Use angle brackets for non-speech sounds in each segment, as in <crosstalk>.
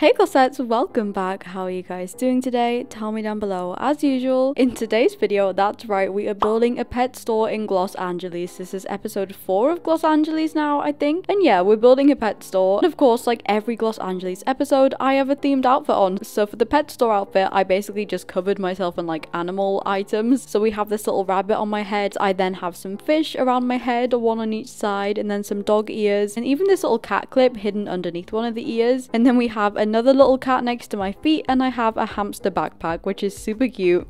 Hey Glossettes, welcome back. How are you guys doing today? Tell me down below. As usual, in today's video, that's right, we are building a pet store in Gloss Angeles. This is episode 4 of Gloss Angeles now, I think. And yeah, we're building a pet store. And of course, like every Gloss Angeles episode, I have a themed outfit on. So for the pet store outfit, I basically just covered myself in like animal items. So we have this little rabbit on my head. I then have some fish around my head, one on each side, and then some dog ears, and even this little cat clip hidden underneath one of the ears. And then we have a another little cat next to my feet, and I have a hamster backpack, which is super cute.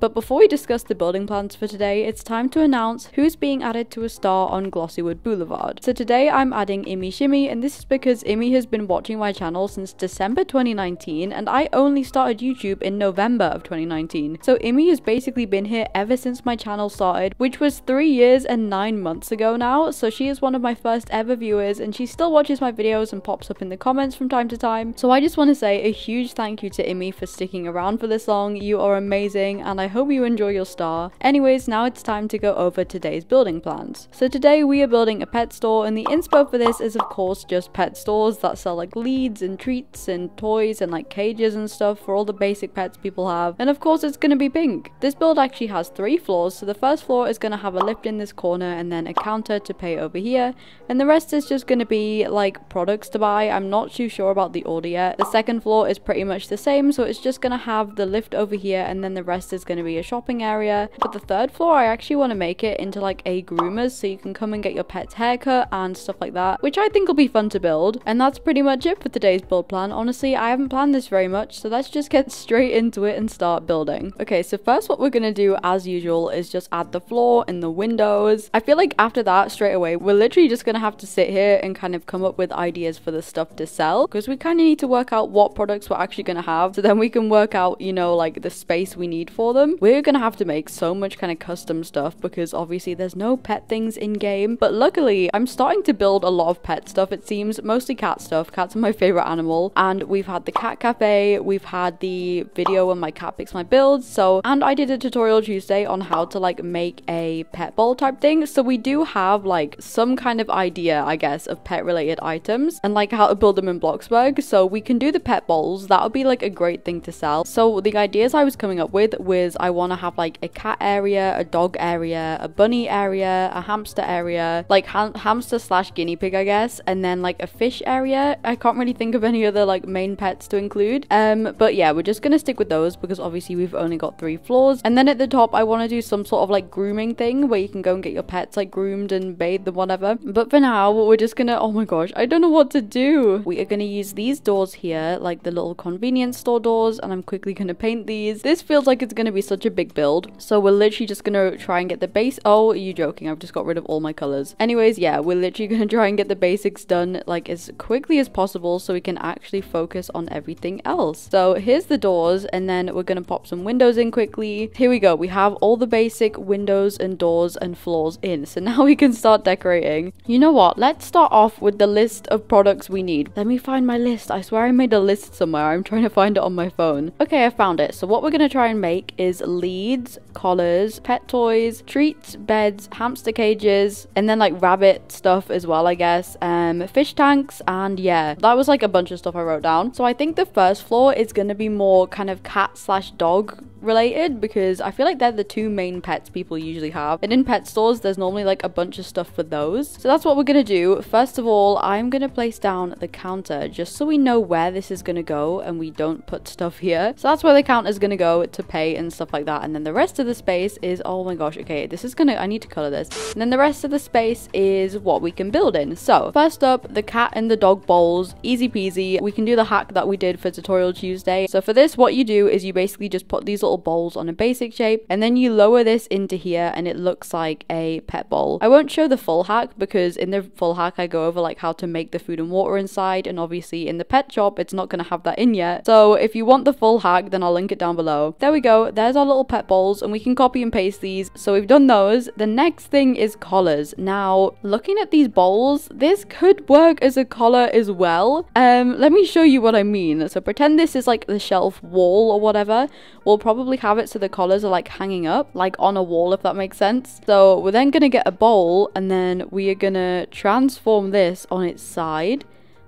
But before we discuss the building plans for today, it's time to announce who's being added to a star on Glossywood Boulevard. So today I'm adding Imi Shimmy, and this is because Imi has been watching my channel since December 2019, and I only started YouTube in November of 2019. So Imi has basically been here ever since my channel started, which was three years and nine months ago now. So she is one of my first ever viewers, and she still watches my videos and pops up in the comments from time to time. So I just want to say a huge thank you to Imi for sticking around for this long. You are amazing, and I I hope you enjoy your star. Anyways, now it's time to go over today's building plans. So today we are building a pet store and the inspo for this is of course just pet stores that sell like leads and treats and toys and like cages and stuff for all the basic pets people have. And of course it's to be pink. This build actually has three floors. So the first floor is to have a lift in this corner and then a counter to pay over here. And the rest is just to be like products to buy. I'm not too sure about the order yet. The second floor is pretty much the same. So it's just to have the lift over here and then the rest is going going to be a shopping area. But the third floor, I actually want to make it into like a groomer's so you can come and get your pet's haircut and stuff like that, which I think will be fun to build. And that's pretty much it for today's build plan. Honestly, I haven't planned this very much, so let's just get <laughs> straight into it and start building. Okay, so first what we're going to do as usual is just add the floor and the windows. I feel like after that, straight away, we're literally just going to have to sit here and kind of come up with ideas for the stuff to sell because we kind of need to work out what products we're actually going to have so then we can work out, you know, like the space we need for them. We're gonna have to make so much kind of custom stuff because obviously there's no pet things in game. But luckily, I'm starting to build a lot of pet stuff, it seems. Mostly cat stuff. Cats are my <laughs> favorite animal. And we've had the cat cafe, we've had the video when my cat picks my builds. So, and I did a tutorial Tuesday on how to like make a pet bowl type thing. So we do have like some kind of idea, I guess, of pet related items and like how to build them in Bloxburg. So we can do the pet bowls. That would be like a great thing to sell. So the ideas I was coming up with with was I want to have like a cat area, a dog area, a bunny area, a hamster area, like ha hamster slash guinea pig, I guess, and then like a fish area. I can't really think of any other like main pets to include. Um, but yeah, we're just gonna stick with those because obviously we've only got three floors. And then at the top, I want to do some sort of like grooming thing where you can go and get your pets like groomed and bathed and whatever. But for now, we're just gonna, oh my gosh, I don't know what to do. We are gonna use these doors here, like the little convenience store doors, and I'm quickly gonna paint these. This feels like it's gonna be such a big build. So we're literally just gonna try and get the base. Oh, are you joking? I've just got rid of all my colors. Anyways, yeah, we're literally <laughs> gonna try and get the basics done like as quickly as possible so we can actually focus on everything else. So here's the doors and then we're gonna pop some windows in quickly. Here we go. We have all the basic windows and doors and floors in. So <laughs> now we can start decorating. You know what? Let's start off with the list of products we need. Let me find my list. I swear I made a list somewhere. I'm trying to find it on my phone. Okay, I found it. So what we're gonna try and make is is leads, collars, pet toys, treats, beds, hamster cages, and then like rabbit stuff as well, I guess. Um, fish tanks, and yeah, that was like a bunch of stuff I wrote down. So I think the first floor is gonna be more kind of cat slash dog related because I feel like they're the two main pets people usually have. And in pet stores, there's normally like a bunch of stuff for those. So that's what we're gonna do. First of all, I'm gonna place down the counter just so we know where this is gonna go and we don't put stuff here. So that's where the counter is gonna go to pay and stuff like that. And then the rest of the space is, oh my gosh, okay, this is gonna, I need to color this. And then the rest of the space is what we can build in. So first up, the cat and the dog bowls, easy peasy. We can do the hack that we did for tutorial Tuesday. So for this, what you do is you basically just put these little bowls on a basic shape and then you lower this into here and it looks like a pet bowl. I won't show the full hack because in the full hack I go over like how to make the food and water inside and obviously in the pet shop it's not to have that in yet. So if you want the full hack then I'll link it down below. There we go. There's our little pet bowls and we can copy and paste these. So we've done those. The next thing is collars. Now looking at these bowls this could work as a collar as well. Um, let me show you what I mean. So pretend this is like the shelf wall or whatever. We'll probably have it so the collars are like hanging up, like on a wall, if that makes sense. So we're then to get a bowl and then we are to transform this on its side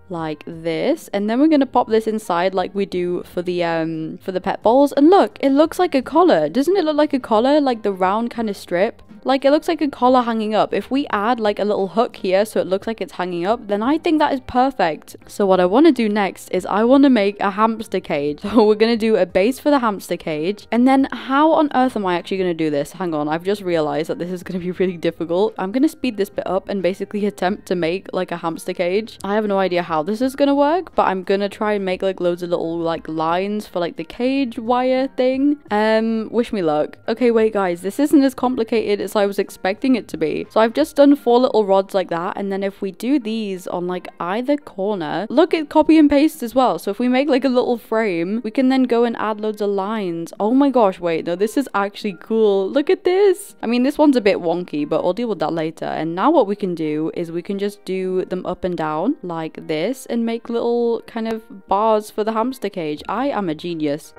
like this. And then we're to pop this inside like we do for the um for the pet balls and look it looks like a collar. Doesn't it look like a collar? Like the round kind of strip like it looks like a collar hanging up. If we add like a little hook here so it looks like it's hanging up, then I think that is perfect. So what I want to do next is I want to make a hamster cage. <laughs> So we're going to do a base for the hamster cage. And then how on earth am I actually going to do this? Hang on, I've just realized that this is going to be <laughs> really difficult. I'm going to speed this bit up and basically attempt to make like a hamster cage. I have no idea how this is going to work, but I'm going to try and make like loads of little like lines for like the cage wire thing. Um, wish me luck. Okay, wait guys, this isn't as complicated as I was expecting it to be. So I've just done four little rods like that. And then if we do these on like either corner, look at copy and paste as well. So if we make like a little frame, we can then go and add loads of lines. Oh my gosh, wait, no, this is actually cool. Look at this. I mean, this one's a bit wonky, but I'll deal with that later. And now what we can do is we can just do them up and down like this and make little kind of bars for the hamster cage. I am a genius.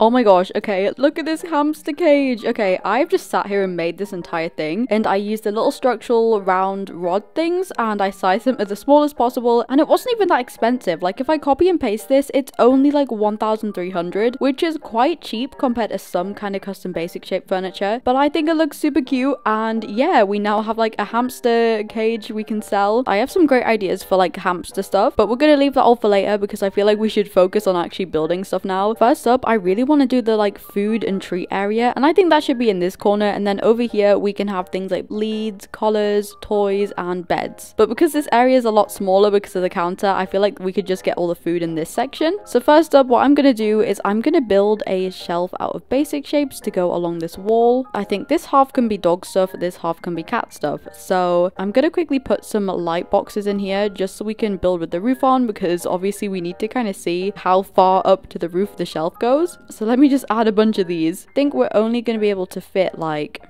Oh my gosh, okay, look at this hamster cage. Okay, I've just sat here and made this entire thing and I used the little structural round rod things and I sized them as the smallest possible and it wasn't even that expensive. Like if I copy and paste this, it's only like 1,300, which is quite cheap compared to some kind of custom basic shape furniture. But I think it looks super cute and yeah, we now have like a hamster cage we can sell. I have some great ideas for like hamster stuff, but we're gonna leave that all for later because I feel like we should focus on actually building stuff now. First up, I really want to do the like food and treat area and I think that should be in this corner and then over here we can have things like leads, collars, toys and beds. But because this area is a lot smaller because of the counter, I feel like we could just get all the food in this section. So first up what I'm going to do is I'm going to build a shelf out of basic shapes to go along this wall. I think this half can be dog stuff, this half can be cat stuff. So I'm going to quickly put some light boxes in here just so we can build with the roof on because obviously we need to kind of see how far up to the roof the shelf goes. Let me just add a bunch of these. I think we're only going to be able to fit like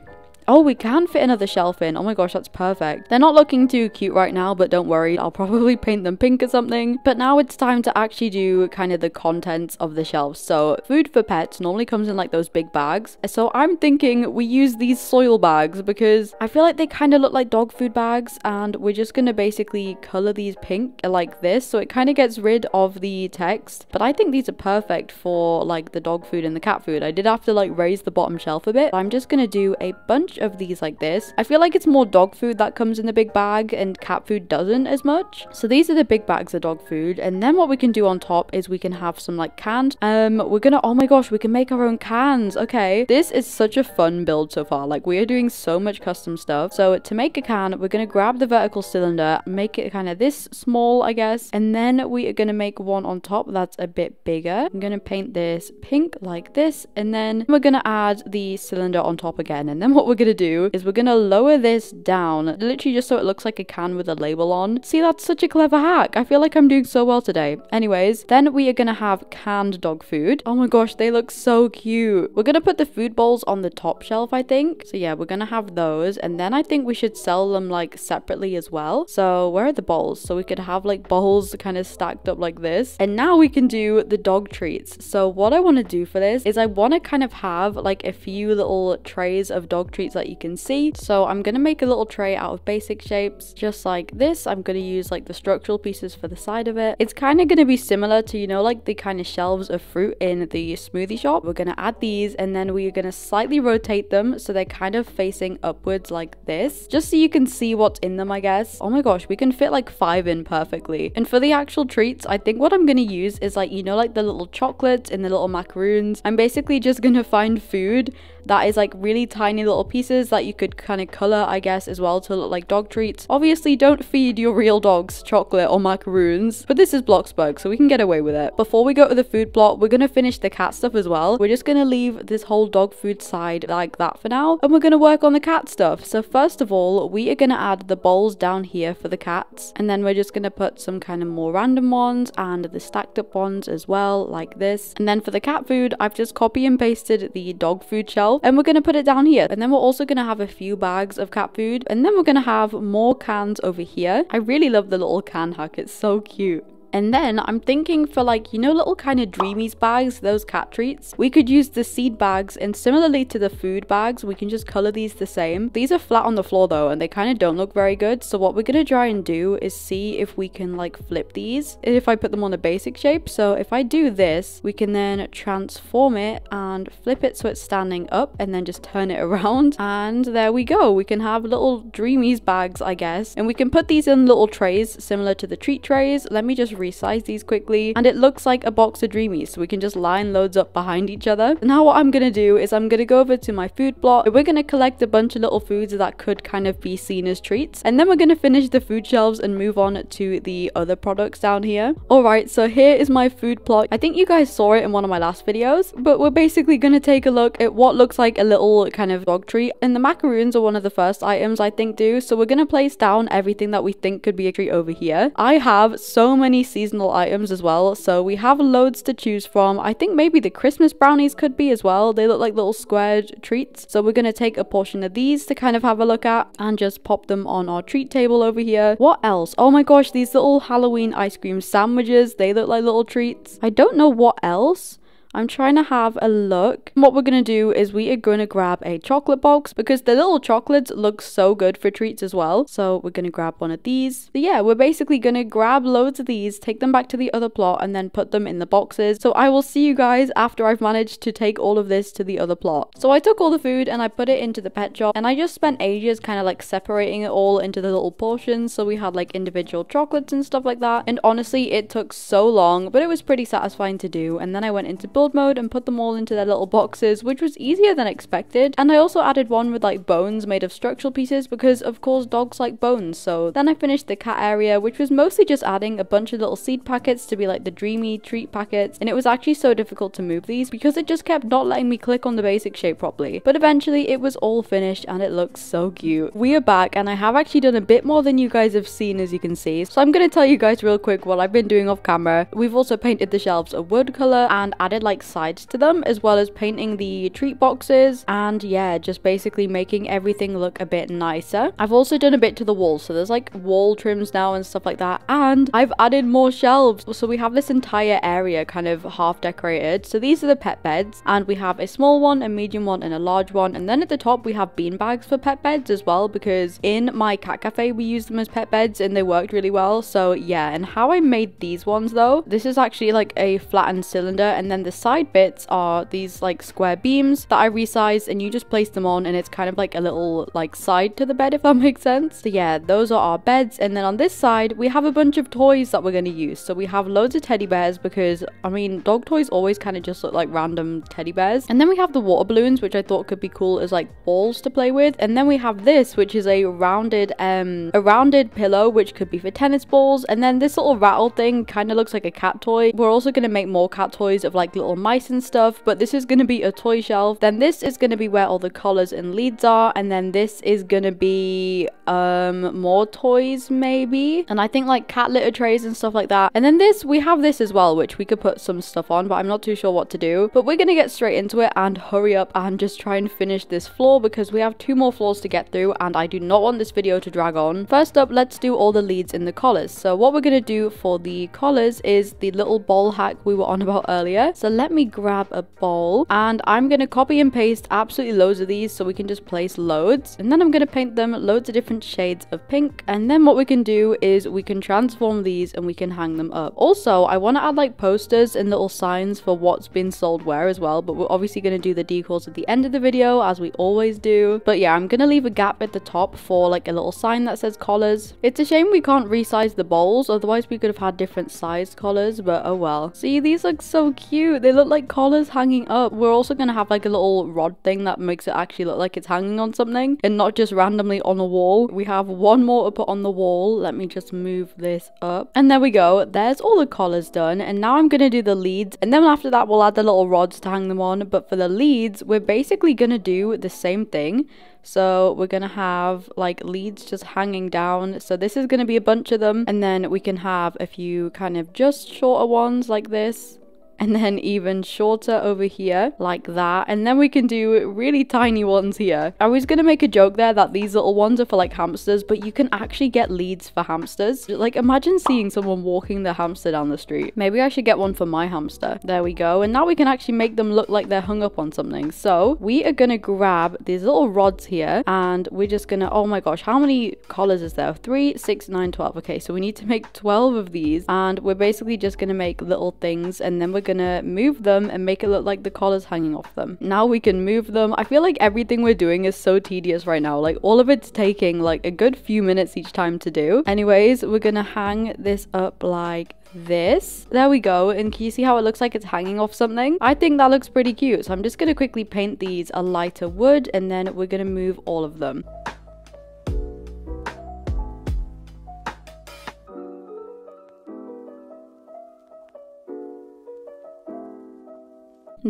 Oh, we can fit another shelf in. Oh my gosh, that's perfect. They're not looking too cute right now, but don't worry. I'll probably <laughs> paint them pink or something. But now it's time to actually do kind of the contents of the shelves. So food for pets normally comes in like those big bags. So I'm thinking we use these soil bags because I feel like they kind of look like dog food bags and we're just going to basically color these pink uh, like this. So it kind of gets rid of the text. But I think these are perfect for like the dog food and the cat food. I did have to like raise the bottom shelf a bit. I'm just going to do a bunch of these like this. I feel like it's more dog food that comes in the big bag and cat food doesn't as much. So these are the big bags of dog food. And then what we can do on top is we can have some like canned. Um, we're gonna, oh my gosh, we can make our own cans. Okay. This is such a fun build so far. Like we are doing so much custom stuff. So to make a can, we're gonna grab the vertical cylinder, make it kind of this small, I guess. And then we are gonna make one on top that's a bit bigger. I'm gonna paint this pink like this. And then we're gonna add the cylinder on top again. And then what we're gonna gonna do is we're gonna lower this down, literally just so it looks like a can with a label on. See, that's such a clever hack. I feel like I'm doing so well today. Anyways, then we are gonna have canned dog food. Oh my gosh, they look so cute. We're gonna put the food bowls on the top shelf, I think. So yeah, we're gonna have those. And then I think we should sell them like separately as well. So where are the bowls? So we could have like bowls kind of stacked up like this. And now we can do the dog treats. So what I want to do for this is I want to kind of have like a few little trays of dog treats that you can see. So I'm going to make a little tray out of basic shapes just like this. I'm going to use like the structural pieces for the side of it. It's kind of going to be similar to, you know, like the kind of shelves of fruit in the smoothie shop. We're going to add these and then we're going to slightly rotate them so they're kind of facing upwards like this just so you can see what's in them, I guess. Oh my gosh, we can fit like five in perfectly. And for the actual treats, I think what I'm going to use is like, you know, like the little chocolates and the little macaroons. I'm basically just going to find food that is like really tiny little pieces that you could kind of color, I guess, as well to look like dog treats. Obviously, don't feed your real dogs chocolate or macaroons, but this is Bloxburg, so we can get away with it. Before we go to the food plot, we're gonna finish the cat stuff as well. We're just gonna leave this whole dog food side like that for now, and we're gonna work on the cat stuff. So first of all, we are gonna add the bowls down here for the cats, and then we're just gonna put some kind of more random ones and the stacked up ones as well, like this. And then for the cat food, I've just copy and pasted the dog food shelf and we're going to put it down here. And then we're also going to have a few bags of cat food and then we're going to have more cans over here. I really love the little can hack. It's so cute. And then I'm thinking for like, you know, little kind of dreamies bags, those cat treats. We could use the seed bags and similarly to the food bags, we can just color these the same. These are flat on the floor though, and they kind of don't look very good. So what we're going to try and do is see if we can like flip these if I put them on a basic shape. So if I do this, we can then transform it and flip it so it's standing up and then just turn it <laughs> around. And there we go. We can have little dreamies bags, I guess. And we can put these in little trays similar to the treat trays. Let me just resize these quickly and it looks like a box of dreamies so we can just line loads up behind each other. Now what I'm gonna do is I'm gonna go over to my food block. And we're gonna collect a bunch of little foods that could kind of be seen as treats and then we're gonna finish the food shelves and move on to the other products down here. Alright so here is my food plot. I think you guys saw it in one of my last videos but we're basically gonna take a look at what looks like a little kind of dog treat and the macaroons are one of the first items I think do so we're gonna place down everything that we think could be a treat over here. I have so many seasonal items as well. So we have loads to choose from. I think maybe the Christmas brownies could be as well. They look like little squared treats. So we're going to take a portion of these to kind of have a look at and just pop them on our treat table over here. What else? Oh my gosh, these little Halloween ice cream sandwiches. They look like little treats. I don't know what else. I'm trying to have a look. What we're going to do is we are going to grab a chocolate box because the little chocolates look so good for treats as well. So we're going to grab one of these. So yeah, we're basically going to grab loads of these, take them back to the other plot and then put them in the boxes. So I will see you guys after I've managed to take all of this to the other plot. So I took all the food and I put it into the pet shop and I just spent ages kind of like separating it all into the little portions. So we had like individual chocolates and stuff like that. And honestly, it took so long, but it was pretty satisfying to do. And then I went into build mode and put them all into their little boxes, which was easier than expected. And I also added one with like bones made of structural pieces because of course dogs like bones. So then I finished the cat area, which was mostly just adding a bunch of little seed packets to be like the dreamy treat packets. And it was actually so difficult to move these because it just kept not letting me click on the basic shape properly. But eventually it was all finished and it looks so cute. We are back and I have actually done a bit more than you guys have seen as you can see. So I'm going to tell you guys real quick what I've been doing off camera. We've also painted the shelves a wood color and added like sides to them as well as painting the treat boxes and yeah just basically making everything look a bit nicer. I've also done a bit to the walls so there's like wall trims now and stuff like that and i've added more shelves. So we have this entire area kind of half decorated. So these are the pet beds and we have a small one a medium one and a large one. And then at the top we have bean bags for pet beds as well because in my cat cafe we use them as pet beds and they worked really well. So yeah and how i made these ones though this is actually like a flattened cylinder and then the side bits are these like square beams that I resized and you just place them on and it's kind of like a little like side to the bed if that <laughs> makes sense. So yeah, those are our beds and then on this side we have a bunch of toys that we're going to use. So we have loads of teddy bears because I mean dog toys always kind of just look like random teddy bears. And then we have the water balloons which I thought could be cool as like balls to play with. And then we have this which is a rounded um a rounded pillow which could be for tennis balls and then this little rattle thing kind of looks like a cat toy. We're also going to make more cat toys of like little mice and stuff stuff, but this is going to be a toy shelf. Then this is going to be where all the collars and leads are, and then this is going to be um more toys maybe. And I think like cat litter trays and stuff like that. And then this, we have this as well, which we could put some stuff on, but I'm not too sure what to do. But we're going to get straight into it and hurry up and just try and finish this floor because we have two more floors to get through and I do not want this video to drag on. First up, let's do all the leads in the collars. So what we're going to do for the collars is the little ball hack we were on about earlier. So let me grab a bowl and I'm going to copy and paste absolutely loads of these so we can just place loads and then I'm going to paint them loads of different shades of pink and then what we can do is we can transform these and we can hang them up. Also, I want to add like posters and little signs for what's been sold where as well but we're obviously going to do the decals at the end of the video as we always do. But yeah, I'm going to leave a gap at the top for like a little sign that says collars. It's a shame we can't resize the bowls otherwise we could have had different sized collars but oh well. See, these look so cute. They look like collars hanging up. We're also going to have like a little rod thing that makes it actually look like it's hanging on something and not just randomly on a wall. We have one more to put on the wall. Let me just move this up. And there we go. There's all the collars done. And now I'm going to do the leads. And then after that, we'll add the little rods to hang them on. But for the leads, we're basically going to do the same thing. So we're going to have like leads just hanging down. So this is going to be a bunch of them. And then we can have a few kind of just shorter ones like this and then even shorter over here like that. And then we can do really tiny ones here. I was gonna make a joke there that these little ones are for like hamsters, but you can actually get leads for hamsters. Like imagine seeing someone walking their hamster down the street. Maybe I should get one for my hamster. There we go. And now we can actually make them look like they're hung up on something. So we are gonna grab these little rods here and we're just gonna, oh my gosh, how many collars is there? Three, six, nine, 12. Okay, so we need to make 12 of these and we're basically just gonna make little things and then we're gonna move them and make it look like the collars hanging off them. Now we can move them. I feel like everything we're doing is so tedious right now. Like all of it's taking like a good few minutes each time to do. Anyways, we're gonna hang this up like this. There we go. And can you see how it looks like it's hanging off something? I think that looks pretty cute. So I'm just going to quickly paint these a lighter wood and then we're going to move all of them.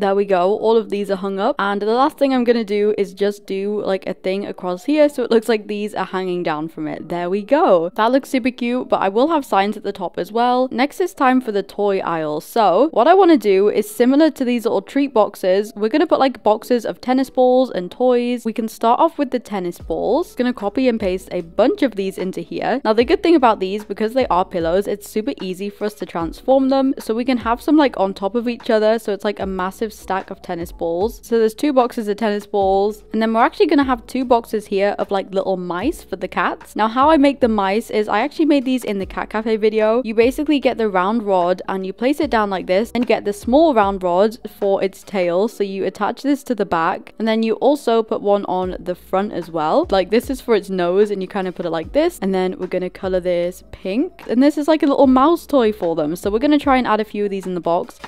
There we go. All of these are hung up. And the last thing I'm to do is just do like a thing across here. So it looks like these are hanging down from it. There we go. That looks super cute, but I will have signs at the top as well. Next is time for the toy aisle. So what I want to do is similar to these little treat boxes. We're to put like boxes of tennis balls and toys. We can start off with the tennis balls. To copy and paste a bunch of these into here. Now the good thing about these, because they are pillows, it's super easy for us to transform them. So we can have some like on top of each other. So it's like a massive massive stack of tennis balls. So there's two boxes of tennis balls. And then we're actually going to have two boxes here of like little mice for the cats. Now how I make the mice is I actually made these in the cat cafe video. You basically get the round rod and you place it down like this and get the small round rod for its tail. So you attach this to the back and then you also put one on the front as well. Like this is for its nose and you kind of put it like this. And then we're going to color this pink. And this is like a little mouse toy for them. So we're going to try and add a few of these in the box.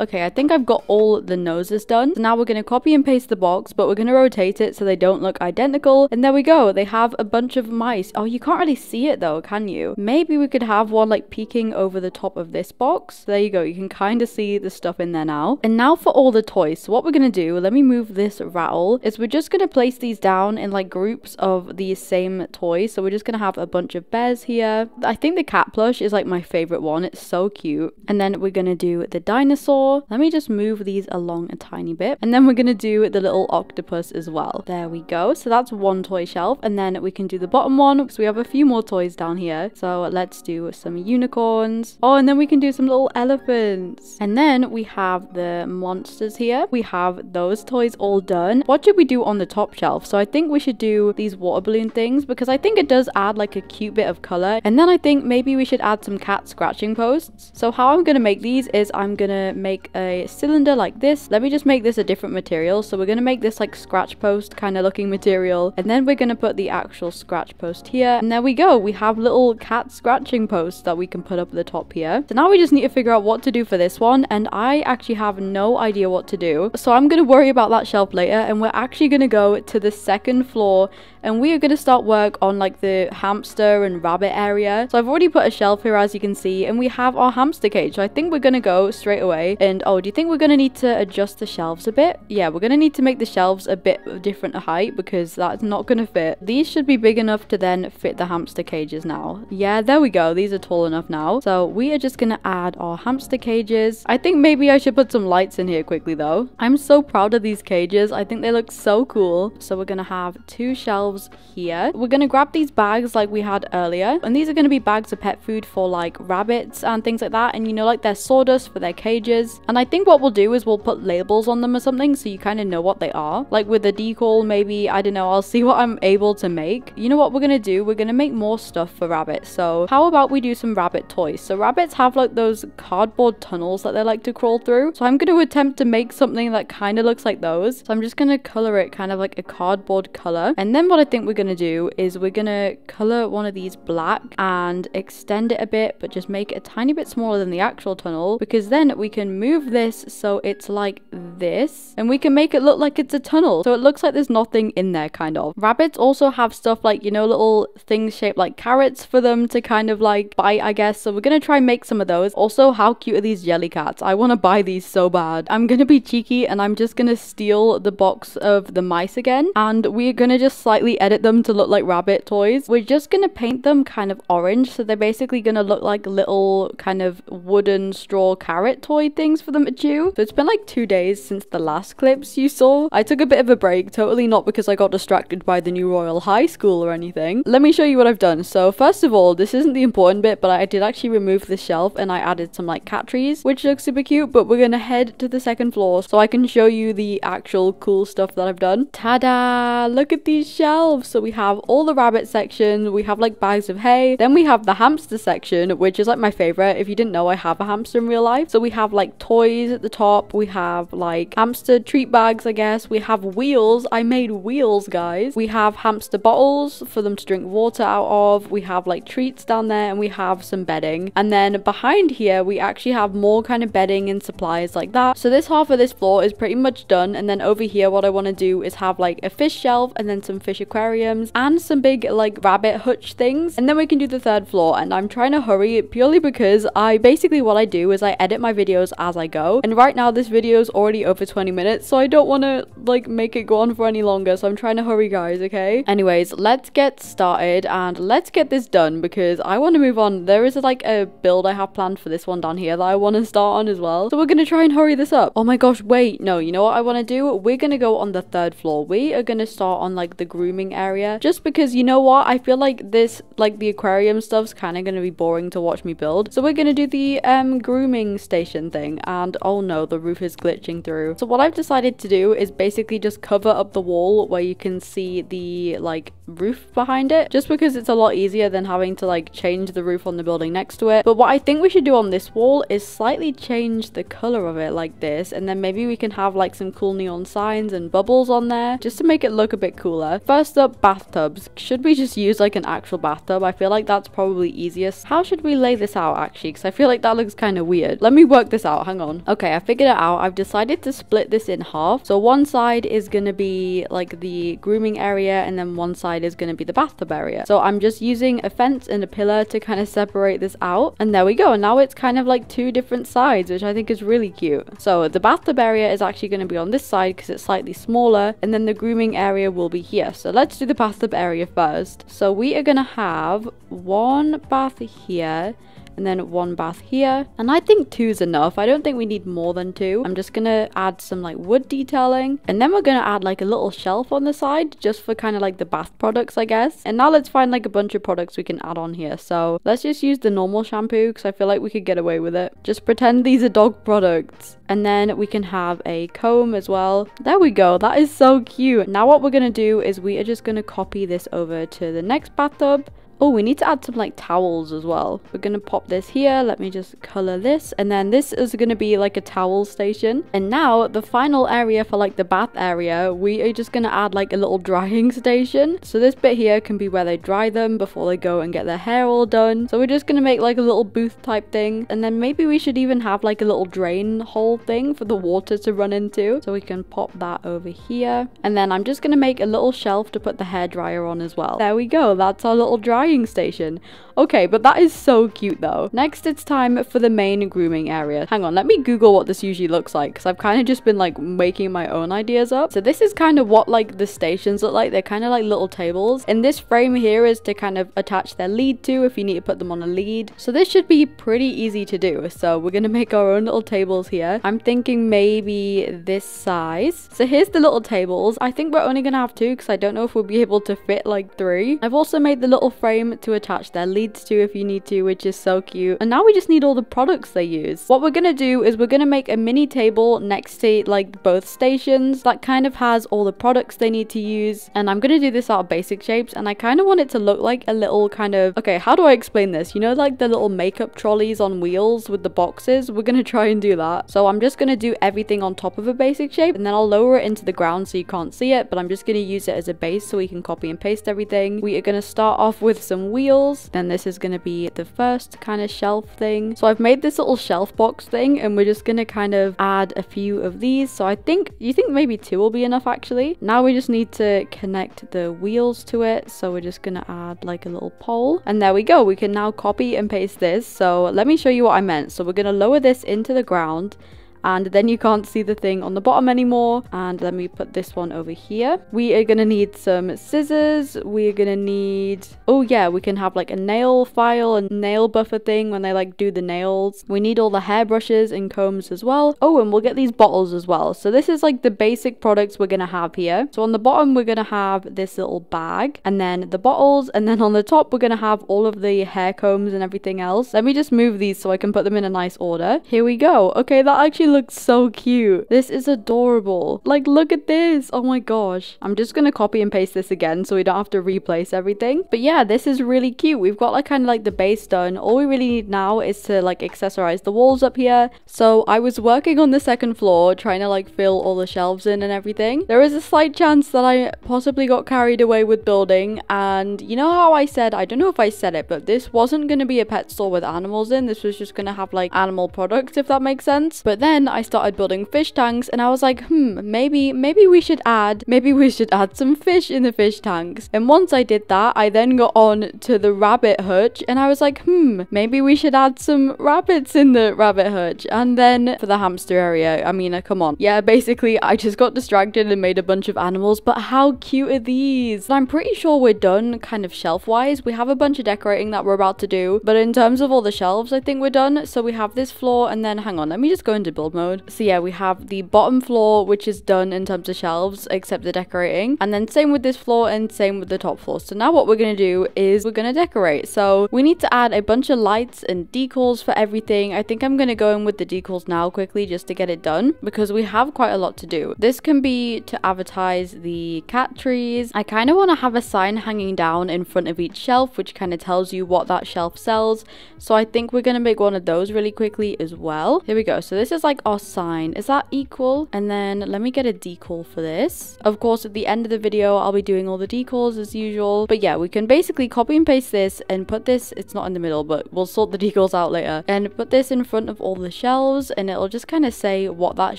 Okay, I think I've got all the noses done. So now we're going to copy and paste the box, but we're going to rotate it so they don't look identical. And there we go. They have a bunch of mice. Oh, you can't really see it though, can you? Maybe we could have one like peeking over the top of this box. There you go. You can kind of see the stuff in there now. And now for all the toys. So what we're going to do, let me move this rattle, is we're just going to place these down in like groups of the same toys. So we're just going to have a bunch of bears here. I think the cat plush is like my favorite one. It's so cute. And then we're going to do the dinosaur let me just move these along a tiny bit. And then we're going to do the little octopus as well. There we go. So that's one toy shelf. And then we can do the bottom one because we have a few more toys down here. So let's do some unicorns. Oh, and then we can do some little elephants. And then we have the monsters here. We have those toys all done. What should we do on the top shelf? So I think we should do these water balloon things because I think it does add like a cute bit of color. And then I think maybe we should add some cat scratching posts. So how I'm going to make these is I'm going to make make a cylinder like this. Let me just make this a different material. So we're going to make this like scratch post kind of looking material. And then we're going to put the actual scratch post here. And there we go. We have little cat scratching posts that we can put up at the top here. So now we just need to figure out what to do for this one. And I actually have no idea what to do. So I'm going to worry about that shelf later. And we're actually going to go to the second floor and we are going to start work on like the hamster and rabbit area. So I've already put a shelf here as you can see and we have our hamster cage. So I think we're going to go straight away and oh, do you think we're going to need to adjust the shelves a bit? Yeah, we're going to need to make the shelves a bit of different height because that's not going to fit. These should be big enough to then fit the hamster cages now. Yeah, there we go. These are tall enough now. So we are just going to add our hamster cages. I think maybe I should put some lights in here quickly though. I'm so proud of these cages. I think they look so cool. So we're going to have two shelves shelves here. We're going to grab these bags like we had earlier. And these are going to be bags of pet food for like rabbits and things like that. And you know, like their sawdust for their cages. And I think what we'll do is we'll put labels on them or something so you kind of know what they are. Like with the decal, maybe, I don't know, I'll <laughs> see what I'm able to make. You know what we're going to do? We're going to make more stuff for rabbits. So how about we do some rabbit toys? So rabbits have like those cardboard tunnels that they like to crawl through. So I'm going to attempt to make something that kind of looks like those. So I'm just going to color it kind of like a cardboard color. And then what I think we're going to do is we're going to color one of these black and extend it a bit, but just make it a tiny bit smaller than the actual tunnel because then we can move this so it's like this and we can make it look like it's a tunnel. So it looks like there's nothing in there kind of. Rabbits also have stuff like, you know, little things shaped like carrots for them to kind of like bite, I guess. So we're to try and make some of those. Also, how cute are these Jellycats I want to buy these so bad. I'm to be cheeky and I'm just to steal the box of the mice again. And we're to just slightly edit them to look like rabbit toys. We're just to paint them kind of orange. So they're basically to look like little kind of wooden straw carrot toy things for them to chew. So it's been like two days since the last clips you saw. I took a bit of a break, totally not because I got distracted by the new Royale High School or anything. Let me show you what I've done. So first of all, this isn't the important bit, but I did actually remove the shelf and I added some like cat trees, which looks super cute, but we're gonna head to the second floor so I can show you the actual cool stuff that I've done. Ta-da! Look at these shelves. So we have all the rabbit section, we have like bags of hay, then we have the hamster section, which is like my favorite. If you didn't know, I have a hamster in real life. So we have like toys at the top, we have like hamster treat bags, I guess. We have wheels. I made wheels, guys. We have hamster bottles for them to drink water out of. We have like treats down there and we have some bedding. And then behind here, we actually have more kind of bedding and supplies like that. So this half of this floor is pretty much done. And then over here, what I want to do is have like a fish shelf and then some fish aquariums and some big like rabbit hutch things. And then we can do the third floor. And I'm trying to hurry purely because I basically what I do is I edit my videos as I go. And right now this video is already over 20 minutes. So I don't want to like make it go on for any longer. So I'm trying to hurry guys, okay? Anyways, let's get started and let's get this done because I want to move on. There is like a build I have planned for this one down here that I want to start on as well. So we're going to try and hurry this up. Oh my gosh, wait. No, you know what I want to do? We're going to go on the third floor. We are going to start on like the grooming area just because you know what? I feel like this, like the aquarium stuff's kind of going to be boring to watch me build. So we're going to do the um, grooming station thing and oh no, the roof is glitching through. So what I've decided to do is basically just cover up the wall where you can see the like roof behind it just because it's a lot easier than having to like change the roof on the building next to it. But what I think we should do on this wall is slightly change the color of it like this and then maybe we can have like some cool neon signs and bubbles on there just to make it look a bit cooler. First up, bathtubs. Should we just use like an actual bathtub? I feel like that's probably easiest. How should we lay this out actually? Because I feel like that looks kind of weird. Let me work this out. Hang on. Okay, I figured it out. I've decided to split this in half. So one side is going to be like the grooming area and then one side is going to be the bathtub area. So I'm just using a fence and a pillar to kind of separate this out. And there we go. Now it's kind of like two different sides, which I think is really cute. So the bathtub area is actually going to be on this side because it's slightly smaller. And then the grooming area will be here. So let's do the bathtub area first. So we are going to have one bath here and then one bath here. And I think two is enough. I don't think we need more than two. I'm just gonna add some like wood detailing and then we're gonna add like a little shelf on the side just for kind of like the bath products, I guess. And now let's find like a bunch of products we can add on here. So let's just use the normal shampoo because I feel like we could get away with it. Just pretend these are dog products. And then we can have a comb as well. There we go. That is so cute. Now what we're gonna do is we are just gonna copy this over to the next bathtub Oh, we need to add some like towels as well. We're to pop this here. Let me just color this. And then this is to be like a towel station. And now the final area for like the bath area, we are just to add like a little <laughs> drying station. So this bit here can be where they dry them before they go and get their hair all done. So we're just to make like a little booth type thing. And then maybe we should even have like a little drain hole thing for the water to run into. So we can pop that over here. And then I'm just to make a little shelf to put the hair dryer on as well. There we go. That's our little drying station. Okay, but that is so cute though. Next, it's time for the main grooming area. Hang on, let me Google what this usually looks like because I've kind of just been like making my own ideas up. So this is kind of what like the stations look like. They're kind of like little tables. And this frame here is to kind of attach their lead to if you need to put them on a lead. So this should be pretty easy to do. So we're going <laughs> to make our own little tables here. I'm thinking maybe this size. So here's the little tables. I think we're only going to have two because I don't know if we'll be able to fit like three. I've also made the little frame to attach their leads to if you need to, which is so cute. And now we just need all the products they use. What we're gonna do is we're gonna make a mini table next to like both stations that kind of has all the products they need to use. And I'm gonna do this out of basic shapes and I kind of want it to look like a little kind of, okay, how do I explain this? You know, like the little makeup trolleys on wheels with the boxes? We're gonna <laughs> try and do that. So I'm just gonna do everything on top of a basic shape and then I'll lower it into the ground so you can't see it, but I'm just gonna use it as a base so we can copy and paste everything. We are gonna start off with some wheels. Then this is going to be the first kind of shelf thing. So I've made this little shelf box thing and we're just going to kind of add a few of these. So I think, you think maybe two will be enough actually. Now we just need to connect the wheels to it. So we're just going to add like a little pole. And there we go. We can now copy and paste this. So let me show you what I meant. So we're going to lower this into the ground and then you can't see the thing on the bottom anymore. And let me put this one over here. We are gonna need some scissors. We're gonna need oh yeah we can have like a nail file and nail buffer thing when they like do the nails. We need all the hairbrushes and combs as well. Oh and we'll get these bottles as well. So this is like the basic products we're gonna have here. So on the bottom we're gonna have this little bag and then the bottles. And then on the top we're gonna have all of the hair combs and everything else. Let me just move these so I can put them in a nice order. Here we go. Okay that actually looks so cute. This is adorable. Like, look at this. Oh my gosh. I'm just gonna copy and paste this again so we don't have to replace everything. But yeah, this is really cute. We've got like kind of like the base done. All we really need now is to like accessorize the walls up here. So I was working on the second floor trying to like fill all the shelves in and everything. There is a slight chance that I possibly got carried away with building and you know how I said, I don't know if I said it, but this wasn't gonna be a pet store with animals in. This was just gonna have like animal products if that makes sense. But then I started building fish tanks and I was like, hmm, maybe, maybe we should add, maybe we should add some fish in the fish tanks. And once I did that, I then got on to the rabbit hutch and I was like, hmm, maybe we should add some rabbits in the rabbit hutch. And then for the hamster area, I mean, uh, come on. Yeah, basically I just got distracted and made a bunch of animals, but how cute are these? I'm pretty sure we're done kind of shelf wise. We have a bunch of decorating that we're about to do, but in terms of all the shelves, I think we're done. So we have this floor and then hang on, let me just go into build mode. So yeah, we have the bottom floor, which is done in terms of shelves, except the decorating. And then same with this floor and same with the top floor. So now what we're going to do is we're going to decorate. So we need to add a bunch of lights and decals for everything. I think I'm going to go in with the decals now quickly just to get it done because we have quite a lot to do. This can be to advertise the cat trees. I kind of want to have a sign hanging down in front of each shelf, which kind of tells you what that shelf sells. So I think we're going to make one of those really quickly as well. Here we go. So this is like our sign. Is that equal? And then let me get a decal for this. Of course, at the end of the video, I'll be doing all the decals as usual. But yeah, we can basically copy and paste this and put this, it's not in the middle, but we'll sort the <laughs> decals out later. And put this in front of all the shelves and it'll just kind of say what that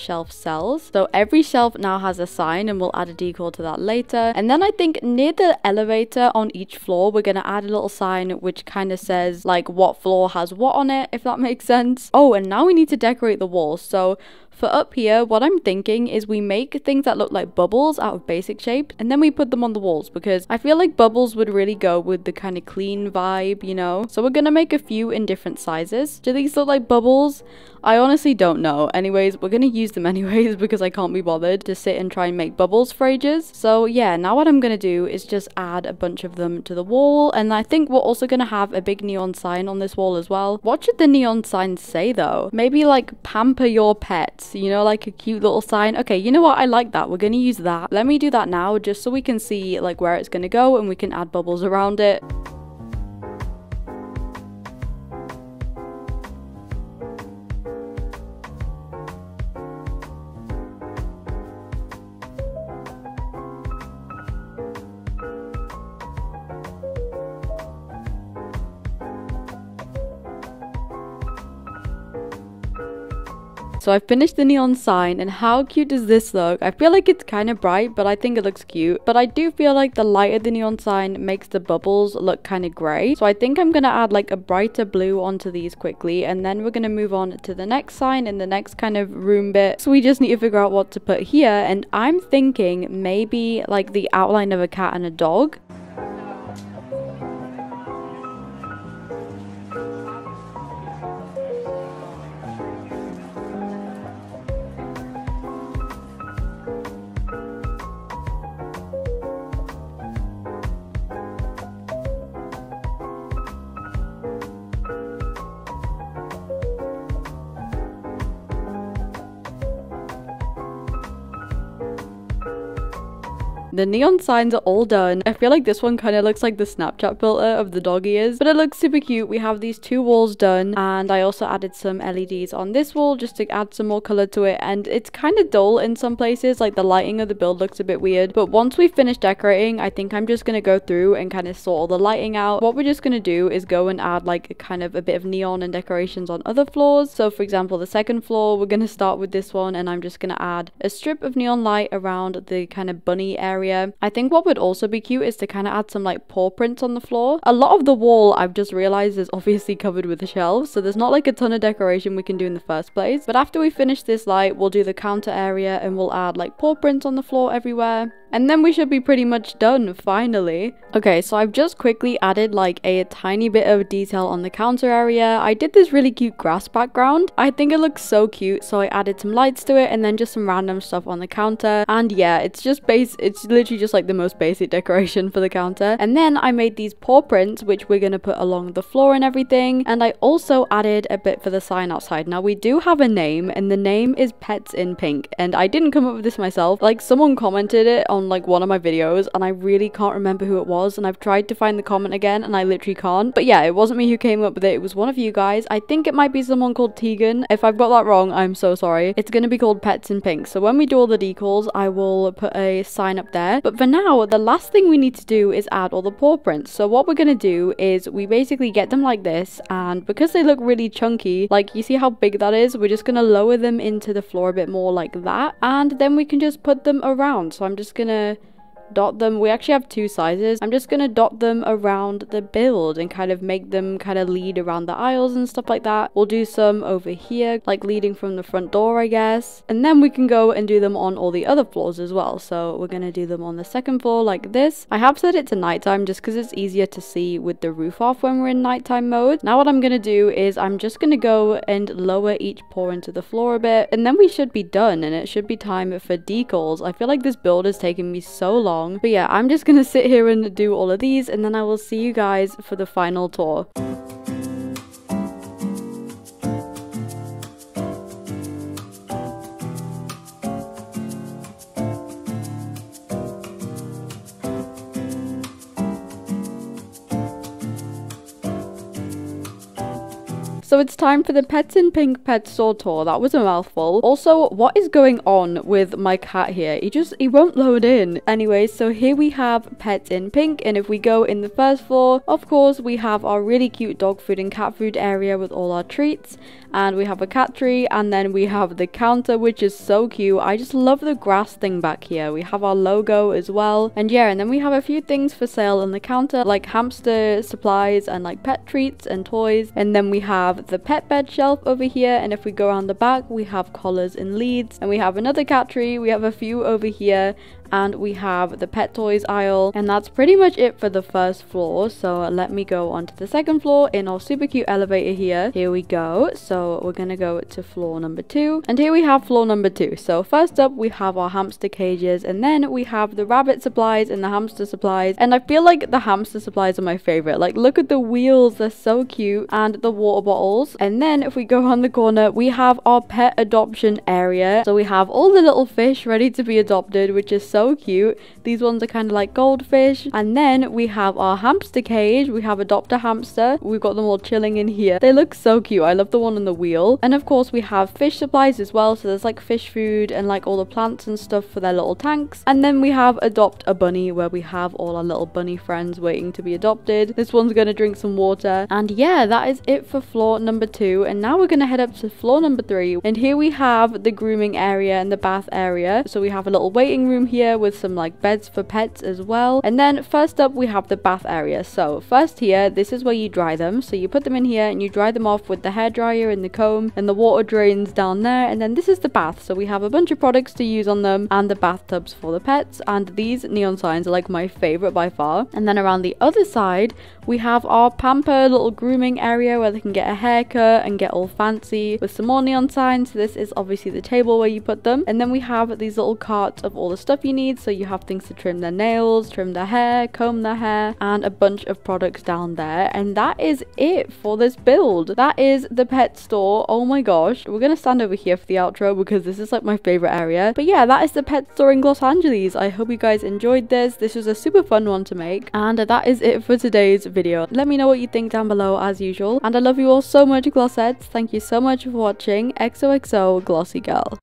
shelf sells. So every shelf now has a sign and we'll add a decal to that later. And then I think near the elevator on each floor, we're going to add a little sign which kind of says like what floor has what on it, if that makes sense. Oh, and now we need to decorate the walls. So for up here, what I'm thinking is we make things that look like bubbles out of basic shape and then we put them on the walls because I feel like bubbles would really go with the kind of clean vibe, you know? So we're gonna make a few in different sizes. Do these look like bubbles? I honestly don't know. Anyways, we're gonna use them <laughs> anyways because I can't be bothered to sit and try and make bubbles for ages. So yeah, now what I'm gonna do is just add a bunch of them to the wall and I think we're also gonna have a big neon sign on this wall as well. What should the neon sign say though? Maybe like pamper your pet you know, like a cute little sign. Okay, you know what? I like that. We're going to use that. Let me do that now just so we can see like where it's going to go and we can add bubbles around it. So I've finished the neon sign and how cute does this look? I feel like it's kind of bright, but I think it looks cute. But I do feel like the light of the neon sign makes the bubbles look kind of grey. So I think I'm going to add like a brighter blue onto these quickly. And then we're going to move on to the next sign in the next kind of room bit. So we just need to figure out what to put here. And I'm thinking maybe like the outline of a cat and a dog. The neon signs are all done. I feel like this one kind of looks like the Snapchat filter of the dog ears, but it looks super cute. We have these two walls done and I also added some LEDs on this wall just to add some more color to it and it's kind of dull in some places, like the lighting of the build looks a bit weird, but once we finish decorating, I think I'm just going to go through and kind of sort all the lighting out. What we're just going to do is go and add like a kind of a bit of neon and decorations on other floors. So for example, the second floor, we're going to start with this one and I'm just going to add a strip of neon light around the kind of bunny area. I think what would also be cute is to kind of add some like paw prints on the floor. A lot of the wall I've just realized is obviously covered with shelves, so there's not like a ton of decoration we can do in the first place. But after we finish this light, we'll do the counter area and we'll add like paw prints on the floor everywhere. And then we should be pretty much done, finally. Okay, so I've just quickly added like a tiny bit of detail on the counter area. I did this really cute grass background. I think it looks so cute, so I added some lights to it and then just some random stuff on the counter. And yeah, it's just base, it's literally just like the most basic <laughs> decoration for the counter. And then I made these paw prints, which we're gonna put along the floor and everything. And I also added a bit for the sign outside. Now we do have a name and the name is Pets in Pink. And I didn't come up with this myself. Like someone commented it on like one of my videos and I really can't remember who it was and I've tried to find the comment again and I literally can't. But yeah, it wasn't me who came up with it. It was one of you guys. I think it might be someone called Tegan. If I've got that wrong, I'm so sorry. It's going to be called Pets in Pink. So when we do all the decals, I will put a sign up there. But for now, the last thing we need to do is add all the paw prints. So what we're going to do is we basically get them like this and because they look really chunky, like you see how big that is, we're just going to lower them into the floor a bit more like that and then we can just put them around. So I'm just going to to dot them. We actually have two sizes. I'm just to dot them around the build and kind of make them kind of lead around the aisles and stuff like that. We'll do some over here, like leading from the front door, I guess. And then we can go and do them on all the other floors as well. So we're to do them on the second floor like this. I have set it to nighttime just because it's easier to see with the roof off when we're in nighttime mode. Now what I'm to do is I'm just to go and lower each paw into the floor a bit. And then we should be done and it should be time for decals. I feel like this build is taking me so long long. But yeah, I'm just gonna sit here and do all of these and then I will see you guys for the final tour. It's time for the Pets in Pink pet store tour. That was a mouthful. Also, what is going on with my cat here? He just, he won't load in. Anyway, so here we have Pets in Pink. And if we go in the first floor, of course, we have our really cute dog food and cat food area with all our treats and we have a cat tree and then we have the counter which is so cute i just love the grass thing back here we have our logo as well and yeah and then we have a few things for sale on the counter like hamster supplies and like pet treats and toys and then we have the pet bed shelf over here and if we go around the back we have collars and leads and we have another cat tree we have a few over here and we have the pet toys aisle and that's pretty much it for the first floor. So let me go on to the second floor in our super cute elevator here. Here we go. So we're gonna go to floor number two and here we have floor number two. So first up we have our hamster cages and then we have the rabbit supplies and the hamster supplies. And I feel like the hamster supplies are my favorite. Like look at the wheels. They're so cute. And the water bottles. And then if we go on the corner we have our pet adoption area. So we have all the little fish ready to be adopted which is so cute. These ones are kind of like goldfish. And then we have our hamster cage. We have Adopt a Hamster. We've got them all chilling in here. They look so cute. I love the one on the wheel. And of course we have fish supplies as well. So there's like fish food and like all the plants and stuff for their little tanks. And then we have Adopt a Bunny where we have all our little bunny friends waiting to be adopted. This one's going to drink some water. And yeah, that is it for floor number two. And now we're going to head up to floor number three. And here we have the grooming area and the bath area. So we have a little waiting room here here with some like beds for pets as well. And then first up we have the bath area. So first here, this is where you dry them. So you put them in here and you dry them off with the hair dryer and the comb and the water drains down there. And then this is the bath. So we have a bunch of products to use on them and the bathtubs for the pets. And these neon signs are like my favorite by far. And then around the other side, we have our pamper little grooming area where they can get a haircut and get all fancy with some more neon signs. So this is obviously the table where you put them. And then we have these little carts of all the stuff you need. So you have things to trim their nails, trim their hair, comb their hair, and a bunch of products down there. And that is it for this build. That is the pet store. Oh my gosh. We're gonna stand over here for the outro because this is like my favorite area. But yeah, that is the pet store in Gloss Angeles. I hope you guys enjoyed this. This was a super fun one to make. And that is it for today's video. Let me know what you think down below as usual. And I love you all so much, Glossettes. Thank you so much for watching. XOXO Glossie Girl.